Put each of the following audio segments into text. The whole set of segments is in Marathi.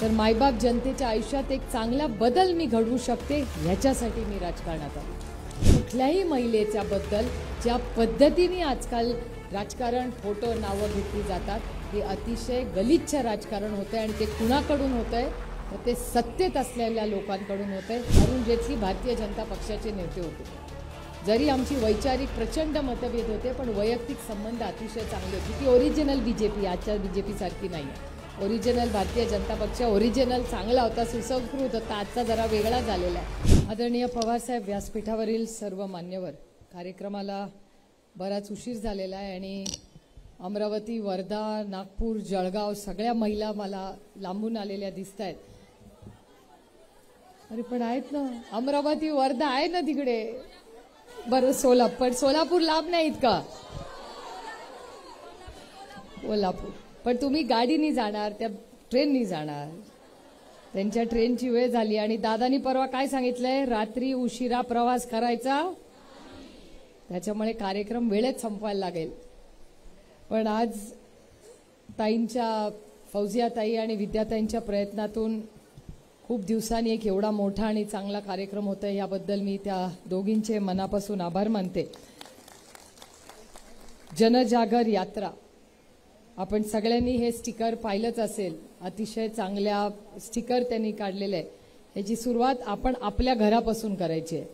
तर मायबाप जनतेच्या आयुष्यात एक चांगला बदल मी घडवू शकते ह्याच्यासाठी मी राजकारणात आलो कुठल्याही महिलेच्या बद्दल ज्या पद्धतीने आजकाल राजकारण फोटो नावं घेतली जातात हे अतिशय गलिच्छ राजकारण होतं आहे आणि ते कुणाकडून होतं आहे तर ते सत्तेत असलेल्या लोकांकडून होत आहे अरुण जेटली भारतीय जनता पक्षाचे नेते होते. जरी आमची वैचारिक प्रचंड मतभेद होते पण वैयक्तिक संबंध अतिशय चांगले होते. ती ओरिजिनल बी जे पी आजच्या बी जे पीसारखी नाही आहे ओरिजिनल भारतीय जनता पक्ष ओरिजिनल चांगला होता सुसंस्कृत होता आजचा जरा वेगळा झालेला आहे. आदरणीय पवारसाहेब व्यासपीठावरील सर्व मान्यवर कार्यक्रमाला बराच उशीर झालेला आहे आणि अमरावती वर्धा नागपूर जळगाव सगळ्या महिला मला लांबून आलेल्या दिसत आहेत अरे पण आहेत ना अमरावती वर्धा आहे ना तिकडे? बरं सोलापूर पण सोलापूर लांब नाहीत का? कोल्हापूर. पण तुम्ही गाडीनी जाणार त्या ट्रेननी जाणार. त्यांच्या ट्रेनची वेळ झाली आणि दादानी परवा काय सांगितलंय? रात्री उशिरा प्रवास करायचा. त्याच्यामुळे कार्यक्रम वेळेत संपवायला लागेल. पण आज ताईंच्या फौजियाताई आणि विद्याताईंच्या प्रयत्नातून खूप दिवसांनी एक एवढा मोठा आणि चांगला कार्यक्रम होता याबद्दल मी त्या दोघींचे मनापासून आभार मानते. जनजागर यात्रा. आपण सगळ्यांनी हे स्टिकर पाहिलंच असेल. अतिशय चांगल्या स्टिकर त्यांनी काढलेले आहे याची सुरुवात आपण आपल्या घरापासून करायची आहे.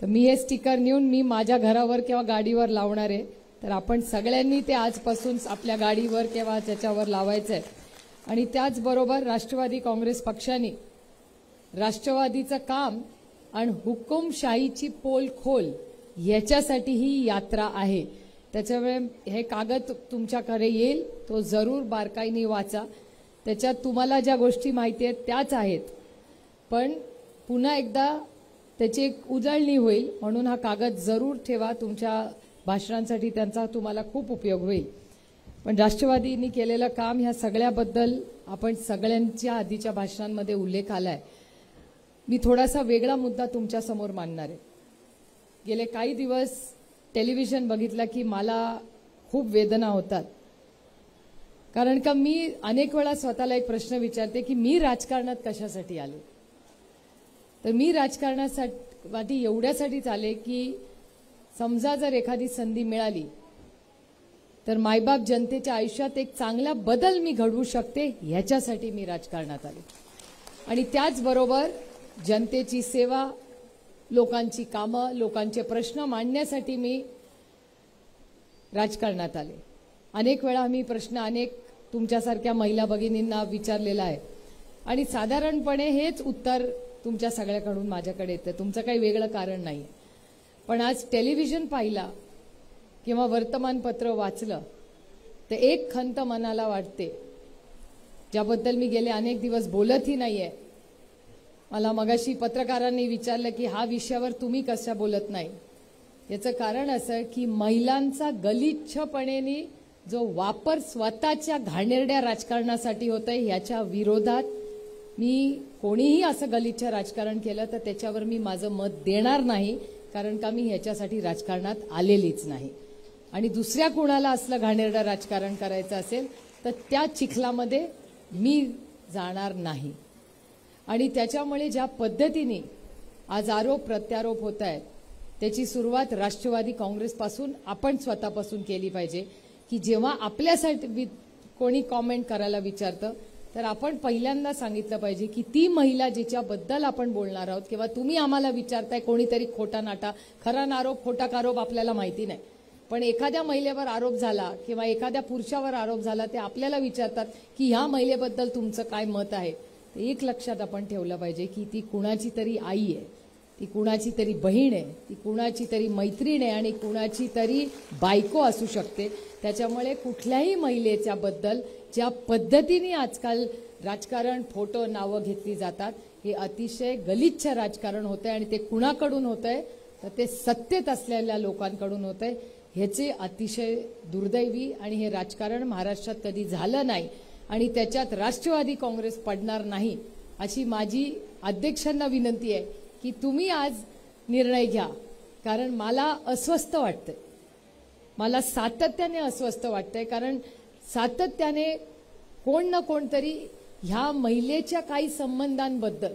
तर मी हे स्टिकर नेऊन मी माझ्या घरावर किंवा गाडीवर लावणार आहे. तर आपण सगळ्यांनी ते आजपासून आपल्या गाडीवर किंवा त्याच्यावर लावायचं आहे आणि त्याचबरोबर राष्ट्रवादी काँग्रेस पक्षाने राष्ट्रवादीचं काम आणि हुकुमशाहीची पोल खोल याच्यासाठी ही यात्रा आहे. त्याच्यामुळे हे कागद तुमच्याकडे येईल. तो जरूर बारकाईने वाचा. त्याच्यात तुम्हाला ज्या गोष्टी माहिती आहेत त्याच आहेत. पण पुन्हा एकदा त्याची एक उजळणी होईल. म्हणून हा कागद जरूर ठेवा. तुमच्या भाषणांसाठी त्यांचा तुम्हाला खूप उपयोग होईल. पण राष्ट्रवादींनी केलेलं काम ह्या सगळ्याबद्दल आपण सगळ्यांच्या आधीच्या भाषणांमध्ये उल्लेख आलाय. मी थोडासा वेगळा मुद्दा तुमच्यासमोर मांडणार आहे. गेले काही दिवस टेलिव्हिजन बघितलं की मला खूप वेदना होतात. कारण का मी अनेक वेळा स्वतःला एक प्रश्न विचारते की मी राजकारणात कशासाठी आले? तर मी राजकारणासाठी एवढ्यासाठीच आले की समजा जर एखादी संधी मिळाली तर मायबाप जनतेच्या आयुष्यात एक चांगला बदल मी घडवू शकते ह्याच्यासाठी मी राजकारणात आले. आणि त्याचबरोबर जनतेची सेवा लोकांची कामं लोकांचे प्रश्न मांडण्यासाठी मी राजकारणात आले. अनेक वेळा मी प्रश्न अनेक तुमच्यासारख्या महिला भगिनींना विचारलेला आहे. आणि साधारणपणे हेच उत्तर तुमच्या सगळ्याकडून माझ्याकडे येतं. तुमचं काही वेगळं कारण नाही. पण आज टेलिव्हिजन पाहिला किंवा वर्तमानपत्र वाचलं तर एक खंत मनाला वाटते ज्याबद्दल मी गेले अनेक दिवस बोलतही नाही आहे मला मगाशी पत्रकारांनी विचारलं की हा विषयावर तुम्ही कशा बोलत नाही? याचं कारण असं की महिलांचा गलिच्छपणेने जो वापर स्वतःच्या घाणेरड्या राजकारणासाठी होतोय याच्या विरोधात मी कोणीही असं गलिच्छ राजकारण केलं तर त्याच्यावर मी माझं मत देणार नाही कारण का मी ह्याच्यासाठी राजकारणात आलेलीच नाही. आणि दुसऱ्या कुणाला असलं घाणेरडं राजकारण करायचं असेल तर त्या चिखलामध्ये मी जाणार नाही. आणि त्याच्यामुळे ज्या पद्धतीने आज आरोप प्रत्यारोप होत आहेत त्याची सुरुवात राष्ट्रवादी काँग्रेसपासून आपण स्वतःपासून केली पाहिजे की जेव्हा आपल्यासाठी कोणी कॉमेंट करायला विचारतं तर आपण पहिल्यांदा सांगितलं पाहिजे की ती महिला जिच्याबद्दल आपण बोलणार आहोत किंवा तुम्ही आम्हाला विचारताय कोणीतरी खोटा नाटा खरा आरोप खोटा आरोप आपल्याला माहिती नाही. पण एखाद्या महिलेवर आरोप झाला किंवा एखाद्या पुरुषावर आरोप झाला ते आपल्याला विचारतात की ह्या महिलेबद्दल तुमचं काय मत आहे? एक लक्षात आपण ठेवलं पाहिजे की ती कुणाची तरी आई आहे ती कुणाची तरी बहीण आहे ती कुणाची तरी मैत्रीण आहे आणि कुणाची तरी बायको असू शकते. त्याच्यामुळे कुठल्याही महिलेच्याबद्दल ज्या पद्धतीने आजकाल राजकारण फोटो नावं घेतली जातात हे अतिशय गलिच्छ राजकारण होतंय आणि ते कुणाकडून होतंय? तर ते सत्तेत असलेल्या लोकांकडून होतंय. ह्याचे अतिशय दुर्दैवी आणि हे राजकारण महाराष्ट्रात कधी झालं नाही. आणि त्याच्यात राष्ट्रवादी काँग्रेस पडणार नाही अशी माझी अध्यक्षांना विनंती आहे की तुम्ही आज निर्णय घ्या. कारण मला अस्वस्थ वाटतंय. मला सातत्याने अस्वस्थ वाटतंय कारण सातत्याने कोण ना कोणतरी ह्या महिलेच्या काही संबंधांबद्दल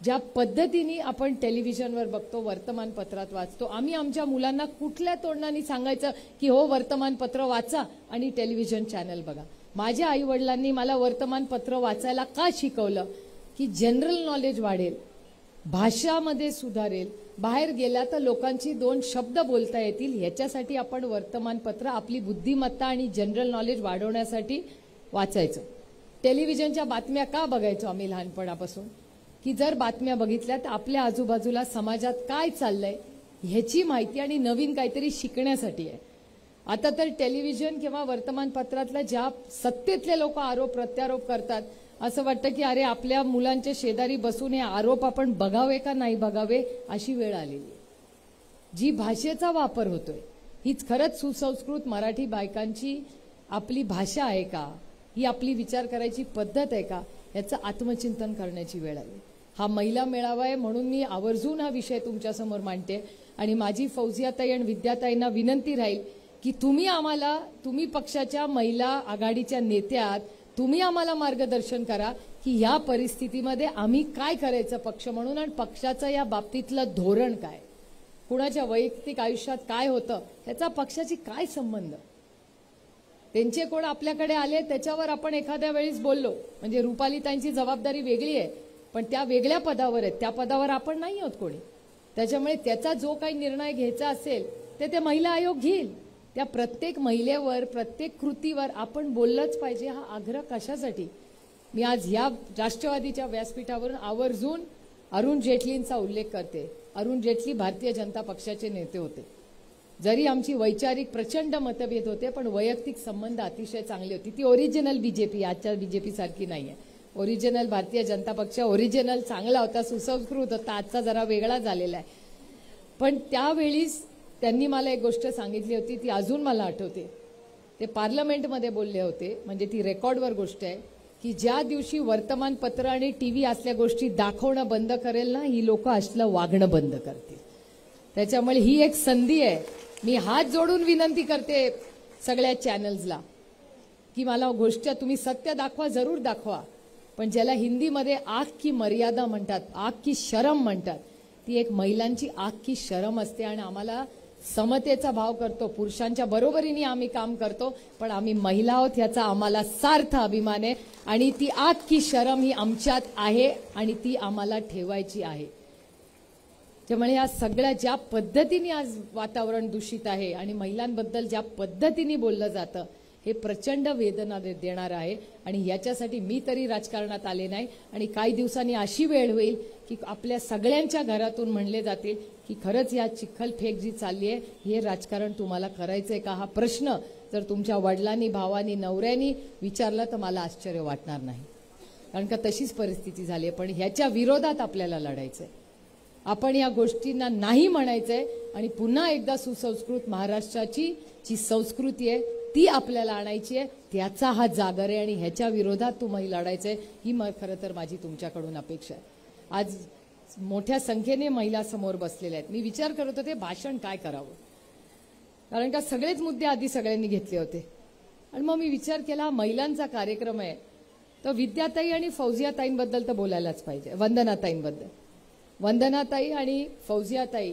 ज्या पद्धतीने आपण टेलिव्हिजनवर बघतो वर्तमानपत्रात वाचतो आम्ही आमच्या मुलांना कुठल्या तोंडाने सांगायचं की हो वर्तमानपत्र वाचा आणि टेलिव्हिजन चॅनल बघा. माझ्या आई वडिलांनी मला वर्तमानपत्र वाचायला का शिकवलं? की जनरल नॉलेज वाढेल भाषामध्ये सुधारेल बाहेर गेला तर लोकांची दोन शब्द बोलता येतील ह्याच्यासाठी आपण वर्तमानपत्र आपली बुद्धिमत्ता आणि जनरल नॉलेज वाढवण्यासाठी वाचायचं. टेलिव्हिजनच्या बातम्या का बघायचो आम्ही लहानपणापासून? की जर बातम्या बघितल्या तर आपल्या आजूबाजूला समाजात काय चाललंय ह्याची माहिती आणि नवीन काहीतरी शिकण्यासाठी आहे. आता तर टेलिव्हिजन किंवा वर्तमानपत्रातल्या ज्या सत्तेतले लोक आरोप प्रत्यारोप करतात असं वाटतं की अरे आपल्या मुलांच्या शेजारी बसून हे आरोप आपण बघावे का नाही बघावे अशी वेळ आलेली जी भाषेचा वापर होतोय हीच खरंच सुसंस्कृत मराठी बायकांची आपली भाषा आहे का? ही आपली विचार करायची पद्धत आहे का? याचं आत्मचिंतन करण्याची वेळ आली. हा महिला मेळावा आहे म्हणून मी आवर्जून हा विषय तुमच्यासमोर मांडते आणि माझी फौजियाताई आणि विद्याताईंना विनंती राहील की तुम्ही आम्हाला तुम्ही पक्षाच्या महिला आघाडीच्या नेत्यात तुम्ही आम्हाला मार्गदर्शन करा की या परिस्थितीमध्ये आम्ही काय करायचं पक्ष म्हणून आणि पक्षाचं या बाबतीतलं धोरण काय? कुणाच्या वैयक्तिक आयुष्यात काय होतं? ह्याचा पक्षाची काय संबंध? त्यांचे कोण आपल्याकडे आले त्याच्यावर आपण एखाद्या वेळेस बोललो. म्हणजे रुपालीताईंची जबाबदारी वेगळी आहे पण त्या वेगळ्या पदावर आहेत. त्या पदावर आपण नाही आहोत कोणी. त्याच्यामुळे त्याचा जो काही निर्णय घ्यायचा असेल ते ते महिला आयोग घेईल. त्या प्रत्येक महिलेवर प्रत्येक कृतीवर आपण बोललंच पाहिजे हा आग्रह कशासाठी? मी आज या राष्ट्रवादीच्या व्यासपीठावरून आवर्जून अरुण जेटलींचा उल्लेख करते. अरुण जेटली भारतीय जनता पक्षाचे नेते होते. जरी आमची वैचारिक प्रचंड मतभेद होते पण वैयक्तिक संबंध अतिशय चांगले होते. ती ओरिजिनल बीजेपी आजच्या बीजेपी सारखी आहे ओरिजिनल भारतीय जनता पक्ष ओरिजिनल चांगला होता सुसंस्कृत होता आजचा जरा वेगळा झालेला आहे. पण त्यावेळीस त्यांनी मला एक गोष्ट सांगितली होती ती अजून मला आठवते. ते पार्लमेंटमध्ये बोलले होते म्हणजे ती रेकॉर्डवर गोष्ट आहे की ज्या दिवशी वर्तमानपत्र आणि टी व्ही असल्या गोष्टी दाखवणं बंद करेल ना ही लोक असलं वागणं बंद करतील. त्याच्यामुळे ही एक संधी आहे. मी हात जोडून विनंती करते सगळ्या चॅनल्सला की मला गोष्ट तुम्ही सत्य दाखवा जरूर दाखवा. पण ज्याला हिंदीमध्ये आग की मर्यादा म्हणतात आग की शरम म्हणतात ती एक महिलांची आग की शरम असते आणि आम्हाला समतेचा भाव करतो पुरुषांच्या बरोबरीने आम्ही काम करतो पण आम्ही महिला आहोत याचा आम्हाला सार्थ अभिमान आहे. आणि ती आग की शरम ही आमच्यात आहे आणि ती आम्हाला ठेवायची आहे. त्यामुळे या सगळ्या ज्या पद्धतीने आज वातावरण दूषित आहे आणि महिलांबद्दल ज्या पद्धतीने बोललं जातं हे प्रचंड वेदना दे- देणार आहे. आणि याच्यासाठी मी तरी राजकारणात आले नाही. आणि काही दिवसांनी अशी वेळ होईल की आपल्या सगळ्यांच्या घरातून म्हणले जातील की खरंच या चिखलफेक जी चालली आहे हे राजकारण तुम्हाला करायचंय का? हा प्रश्न जर तुमच्या वडिलांनी भावानी नवऱ्यानी विचारला तर मला आश्चर्य वाटणार नाही. कारण का तशीच परिस्थिती झाली आहे. पण ह्याच्या विरोधात आपल्याला लढायचंय. आपण या गोष्टींना नाही म्हणायचंय. आणि पुन्हा एकदा सुसंस्कृत महाराष्ट्राची जी संस्कृती आहे ती आपल्याला आणायची आहे त्याचा हा जागर आहे आणि ह्याच्या विरोधात तुम्ही आहे ही म खरं तर माझी तुमच्याकडून अपेक्षा आहे. आज मोठ्या संख्येने महिला समोर बसलेल्या आहेत. मी विचार करत होते भाषण काय करावं? कारण का सगळेच मुद्दे आधी सगळ्यांनी घेतले होते. आणि मग मी विचार केला महिलांचा कार्यक्रम आहे. तर विद्याताई आणि फौजियाताईंबद्दल तर बोलायलाच पाहिजे वंदनाताईंबद्दल. वंदनाताई आणि फौजियाताई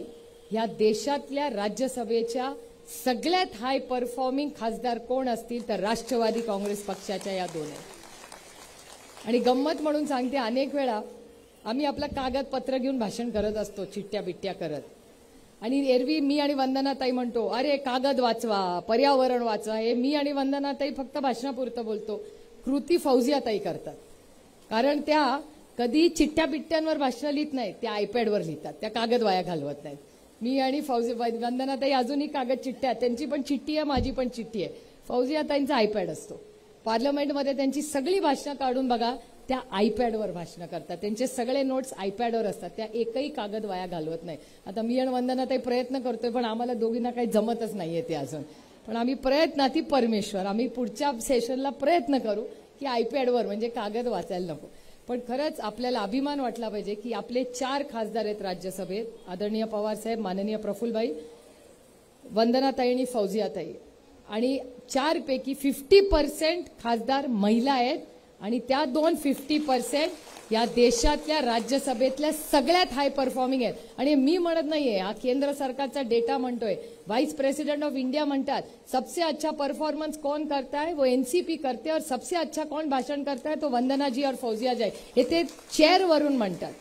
ह्या देशातल्या राज्यसभेच्या सगळ्यात हाय परफॉर्मिंग खासदार कोण असतील तर राष्ट्रवादी काँग्रेस पक्षाच्या या दोन आहेत आणि गंमत म्हणून सांगते अनेक वेळा आम्ही आपलं कागदपत्र घेऊन भाषण करत असतो चिट्ट्या बिट्ट्या करत. आणि एरवी मी आणि वंदनाताई म्हणतो अरे कागद वाचवा पर्यावरण वाचवा. हे मी आणि वंदनाताई फक्त भाषणापुरतं बोलतो. कृती फौजियाताई करतात. कारण त्या कधी चिठ्ठ्या बिट्ट्यांवर भाषणं लिहित नाहीत त्या आयपॅडवर लिहितात त्या कागद वाया घालवत नाहीत. मी आणि फौजी वंदनाताई अजूनही कागद चिठ्ठ्या आहेत. त्यांची पण चिठ्ठी आहे माझी पण चिठ्ठी आहे. फौजियाताईंचा आयपॅड असतो. पार्लमेंटमध्ये त्यांची सगळी भाषणं काढून बघा त्या आयपॅडवर भाषणं करतात. त्यांचे सगळे नोट्स आयपॅडवर असतात. त्या एकही कागद वाया घालवत नाही. आता मी आणि वंदनाताई प्रयत्न करतोय पण आम्हाला दोघींना काही जमतच नाहीये ते अजून. पण आम्ही प्रयत्नाती परमेश्वर. आम्ही पुढच्या सेशनला प्रयत्न करू की आयपॅडवर म्हणजे कागद वाचायला नको. पण खरंच आपल्याला अभिमान वाटला पाहिजे की आपले चार खासदार आहेत राज्यसभेत. आदरणीय पवार साहेब माननीय प्रफुल्लभाई वंदनाताई आणि फौजियाताई. आणि चारपैकी फिफ्टी पर्सेंट खासदार महिला आहेत. आणि त्या दोन फिफ्टी पर्सेंट या देशातल्या राज्यसभेतल्या सगळ्यात हाय परफॉर्मिंग आहेत. आणि मी म्हणत नाहीये हा केंद्र सरकारचा डेटा म्हणतोय. वाईस प्रेसिडेंट ऑफ इंडिया म्हणतात सबसे अच्छा परफॉर्मन्स कौन करता है? वो एनसीपी करते और सबसे अच्छा कौन भाषण करता है? तो वंदना जी और फौजिया जाय हे ते चेअरवरून म्हणतात.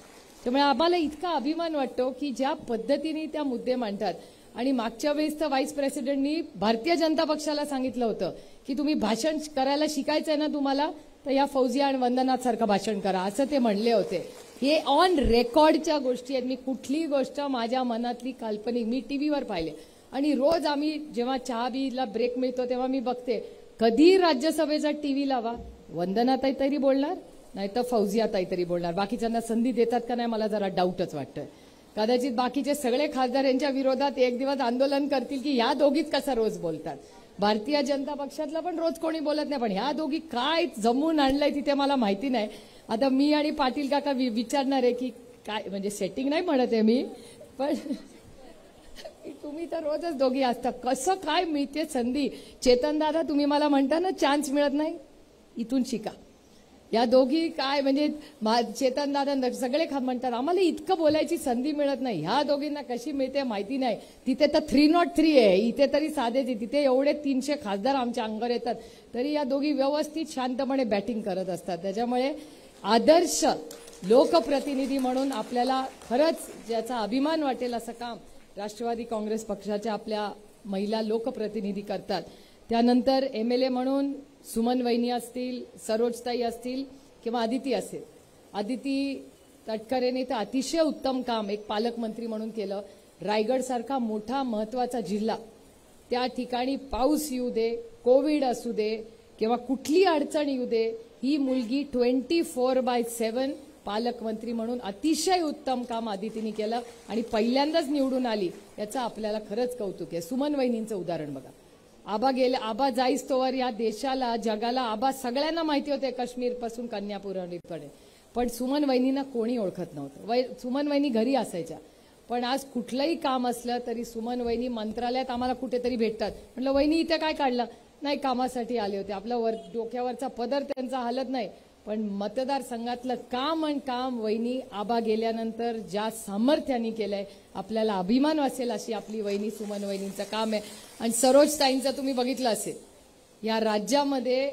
त्यामुळे आम्हाला इतका अभिमान वाटतो की ज्या पद्धतीने त्या मुद्दे मांडतात. आणि मागच्या वेळेस तर व्हाईस प्रेसिडेंटनी भारतीय जनता पक्षाला सांगितलं होतं की तुम्ही भाषण करायला शिकायचं आहे ना तुम्हाला तर या फौजिया आणि वंदनासारखं भाषण करा असं ते म्हणले होते. हे ऑन रेकॉर्डच्या गोष्टी आहेत. मी कुठलीही गोष्ट माझ्या मनातली काल्पनिक मी टीव्हीवर पाहिले. आणि रोज आम्ही जेव्हा चहा बीला ब्रेक मिळतो तेव्हा मी बघते कधी राज्यसभेचा टीव्ही लावा? वंदनाताई तरी बोलणार नाही तर फौजियाताई तरी बोलणार. बाकीच्यांना संधी देतात का नाही मला जरा डाऊटच वाटतंय. कदाचित बाकीचे सगळे खासदार यांच्या विरोधात एक दिवस आंदोलन करतील की या दोघीच कसा रोज बोलतात? भारतीय जनता पक्षातला पण रोज कोणी बोलत नाही पण ह्या दोघी काय जमून आणलंय तिथे मला माहिती नाही. आता मी आणि पाटील काका वि- विचारणार आहे की काय म्हणजे सेटिंग नाही म्हणत आहे मी पण तुम्ही तर रोजच दोघी असता. कसं काय मिळते संधी चेतन दादा तुम्ही मला म्हणता ना चान्स मिळत नाही? इथून शिका. या दोघी काय म्हणजे चेतन दादा सगळे म्हणतात आम्हाला इतकं बोलायची संधी मिळत नाही. ह्या दोघींना कशी मिळते माहिती नाही. तिथे तर थ्री नॉट थ्री आहे. इथे तरी साधे तिथे एवढे तीनशे खासदार आमच्या अंगावर येतात. तरी या दोघी व्यवस्थित शांतपणे बॅटिंग करत असतात. त्याच्यामुळे आदर्श लोकप्रतिनिधी म्हणून आपल्याला खरंच ज्याचा अभिमान वाटेल असं काम राष्ट्रवादी काँग्रेस पक्षाच्या आपल्या महिला लोकप्रतिनिधी करतात. त्यानंतर एम एल ए म्हणून सुमन वहिनी असतील सरोजताई असतील किंवा आदिती असेल. आदिती तटकरेने तर अतिशय उत्तम काम एक पालकमंत्री म्हणून केलं. रायगडसारखा मोठा महत्त्वाचा जिल्हा. त्या ठिकाणी पाऊस येऊ दे कोविड असू दे किंवा कुठली अडचण येऊ दे ही मुलगी ट्वेंटी फोर बाय सेव्हन पालकमंत्री म्हणून अतिशय उत्तम काम आदितीने केलं आणि पहिल्यांदाच निवडून आली. याचं आपल्याला खरंच कौतुक आहे. सुमन वहिनींचं उदाहरण बघा. आबा गेले आबा जाईस तोवर या देशाला जगाला. आबा सगळ्यांना माहिती होते काश्मीरपासून पण सुमन वहिनींना कोणी ओळखत नव्हतं. वै सुमन वहिनी घरी असायच्या. पण आज कुठलंही काम असलं तरी सुमन वहिनी मंत्रालयात आम्हाला कुठेतरी भेटतात. म्हटलं वहिनी इथे काय काढलं? नाही कामासाठी आले होते. आपला वर डोक्यावरचा पदर त्यांचा हलत नाही. पण मतदारसंघातलं काम आणि काम वहिनी आबा गेल्यानंतर ज्या सामर्थ्याने केलंय आपल्याला अभिमान वासेल अशी आपली वहिनी सुमन वहिनींचं काम आहे. आणि सरोज ताईंचं तुम्ही बघितलं असेल या राज्यामध्ये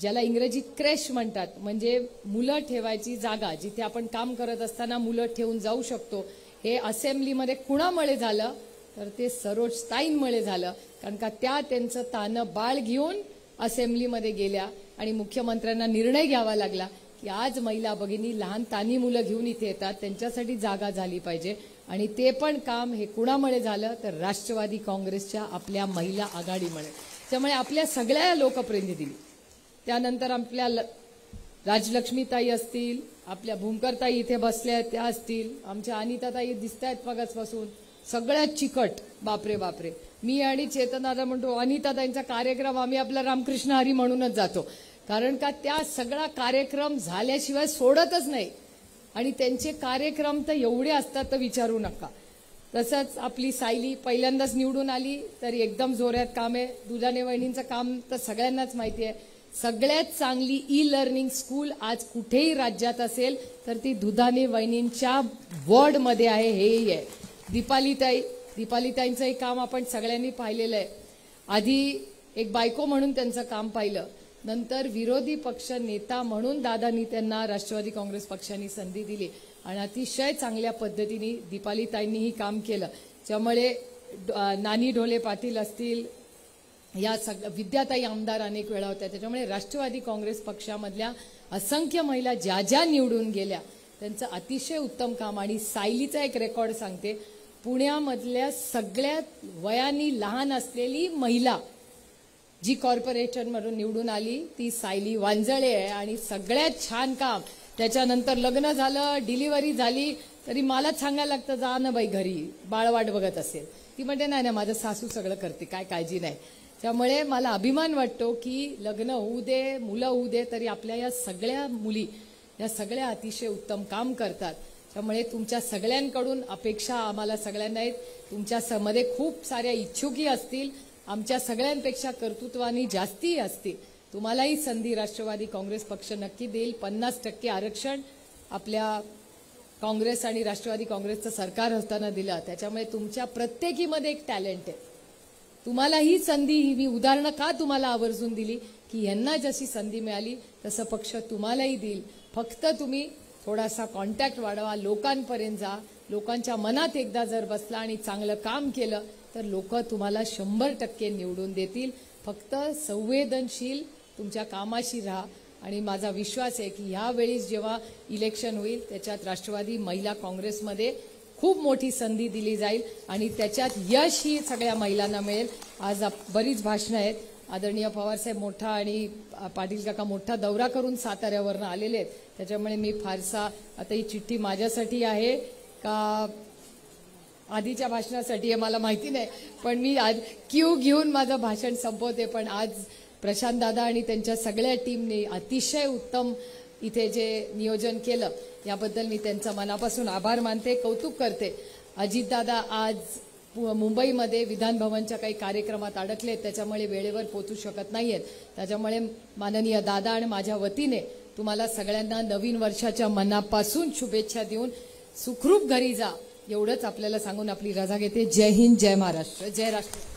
ज्याला इंग्रजीत क्रेश म्हणतात म्हणजे मुलं ठेवायची जागा जिथे आपण काम करत असताना मुलं ठेवून जाऊ शकतो हे असेंब्लीमध्ये कुणामुळे झालं? तर ते सरोज ताईंमुळे झालं. कारण का त्या त्यांचं तानं बाळ घेऊन असेंब्लीमध्ये गेल्या. आणि मुख्यमंत्र्यांना निर्णय घ्यावा लागला की आज महिला भगिनी लहान तानी मुलं घेऊन इथे येतात त्यांच्यासाठी जागा झाली पाहिजे. आणि ते पण काम हे कुणामुळे झालं? तर राष्ट्रवादी काँग्रेसच्या आपल्या महिला आघाडीमुळे. त्यामुळे आपल्या सगळ्या लोकप्रतिनिधी त्यानंतर आपल्या ल- राजलक्ष्मीताई असतील आपल्या भूमकरताई इथे बसल्या आहेत त्या असतील आमच्या अनिताताई दिसत आहेत मगासपासून सगळ्यात चिकट बापरे बापरे. मी आणि चेतनादा म्हणतो अनिताताईंचा कार्यक्रम आम्ही आपला रामकृष्ण हरी म्हणूनच जातो. कारण का त्या सगळा कार्यक्रम झाल्याशिवाय सोडतच नाही. आणि त्यांचे कार्यक्रम तर एवढे असतात तर विचारू नका. तसंच आपली सायली पहिल्यांदाच निवडून आली तरी एकदम जोऱ्यात काम आहे. दुधाने वहिनींचं काम तर सगळ्यांनाच माहिती आहे. सगळ्यात चांगली ई लर्निंग स्कूल आज कुठेही राज्यात असेल तर ती दुधाने वहिनींच्या वॉर्डमध्ये आहे हेही आहे. दीपालीताई दीपालीताईंचंही काम आपण सगळ्यांनी पाहिलेलं आहे. आधी एक बायको म्हणून त्यांचं काम पाहिलं. नंतर विरोधी पक्ष नेता म्हणून दादांनी त्यांना राष्ट्रवादी काँग्रेस पक्षाने संधी दिली. आणि अतिशय चांगल्या पद्धतीने दीपालीताईंनीही काम केलं. त्यामुळे नानी ढोले पाटील असतील या सग विद्याताई आमदार अनेक वेळा होत्या. त्याच्यामुळे राष्ट्रवादी काँग्रेस पक्षामधल्या असंख्य महिला ज्या ज्या निवडून गेल्या त्यांचं अतिशय उत्तम काम. आणि सायलीचा एक रेकॉर्ड सांगते पुण्यामधल्या सगळ्यात वयानी लहान असलेली महिला जी कॉर्पोरेशनमधून निवडून आली ती सायली वांजळे आहे आणि सगळ्यात छान काम. त्याच्यानंतर लग्न झालं डिलिव्हरी झाली तरी मलाच सांगायला लागतं जा ना बाई घरी बाळवाट बघत असेल. ती म्हणते नाही ना माझं सासू सगळं करते काय काळजी नाही. त्यामुळे मला अभिमान वाटतो की लग्न होऊ दे मुलं होऊ दे तरी आपल्या या सगळ्या मुली या सगळ्या अतिशय उत्तम काम करतात. त्यामुळे तुमच्या सगळ्यांकडून अपेक्षा आम्हाला सगळ्यांना आहेत. तुमच्या स- मध्ये खूप साऱ्या इच्छुकी असतील. आमच्या सगळ्यांपेक्षा कर्तृत्वानी जास्ती असतील. तुम्हालाही संधी राष्ट्रवादी काँग्रेस पक्ष नक्की देईल. पन्नास टक्के आरक्षण आपल्या काँग्रेस आणि राष्ट्रवादी काँग्रेसचं सरकार असताना दिलं. त्याच्यामुळे तुमच्या प्रत्येकीमध्ये एक टॅलेंट आहे. तुम्हाला ही संधी ही मी उदाहरणं का तुम्हाला आवर्जून दिली? की यांना जशी संधी मिळाली तसं पक्ष तुम्हालाही देईल. फक्त तुम्ही थोडासा कॉन्टॅक्ट वाढवा लोकांपर्यंत जा. लोकांच्या मनात एकदा जर बसला आणि चांगलं काम केलं तर लोक तुम्हाला शंभर टक्के निवडून देतील. फक्त संवेदनशील तुमच्या कामाशी राहा. आणि माझा विश्वास आहे की ह्यावेळीस जेव्हा इलेक्शन होईल त्याच्यात राष्ट्रवादी महिला काँग्रेसमध्ये खूप मोठी संधी दिली जाईल. आणि त्याच्यात यश ही सगळ्या महिलांना मिळेल. आज बरीच भाषणं आहेत. आदरणीय पवारसाहेब मोठा आणि पाटील काका मोठा दौरा करून साताऱ्यावरनं आलेले आहेत. त्याच्यामुळे मी फारसा आता ही चिठ्ठी माझ्यासाठी आहे का आधीच्या भाषणासाठी आहे मला माहिती नाही. पण मी आज क्यू घेऊन माझं भाषण संपवते. पण आज प्रशांत दादा आणि त्यांच्या सगळ्या टीमने अतिशय उत्तम इथे जे नियोजन केलं याबद्दल मी त्यांचा मनापासून आभार मानते कौतुक करते. अजितदादा आज मुंबईमध्ये विधान भवनच्या काही कार्यक्रमात अडकलेत त्याच्यामुळे वेळेवर पोचू शकत नाही आहेत त्याच्यामुळे माननीय दादा आणि माझ्या वतीने तुम्हाला सगळ्यांना नवीन वर्षाच्या मनापासून शुभेच्छा देऊन सुखरूप घरी जा एवढंच आपल्याला सांगून आपली रजा घेते. जय हिंद जय महाराष्ट्र. जय राष्ट्र